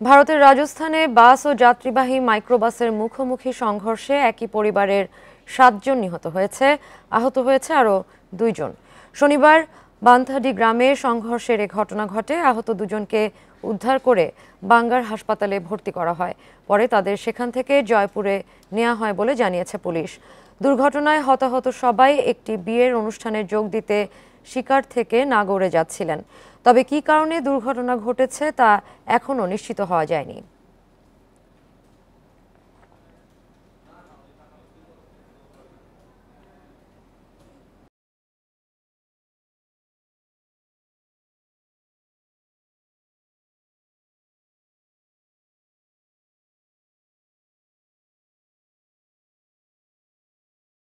ভারতের রাজস্থানে বাস ও যাত্রীবাহী মাইক্রোবাসের মুখোমুখি সংঘর্ষে একই পরিবারের সাতজন নিহত হয়েছে। আহত হয়েছে আরও দুইজন। শনিবার বান্থাডি গ্রামে সংঘর্ষের এ ঘটনা ঘটে। আহত দুজনকে উদ্ধার করে বাঙ্গার হাসপাতালে ভর্তি করা হয়। পরে তাদের সেখান থেকে জয়পুরে নেওয়া হয় বলে জানিয়েছে পুলিশ। দুর্ঘটনায় হতাহত সবাই একটি বিয়ের অনুষ্ঠানে যোগ দিতে শিকার থেকে নাগরে যাচ্ছিলেন। তবে কি কারণে দুর্ঘটনা ঘটেছে তা এখনও নিশ্চিত হওয়া যায়নি।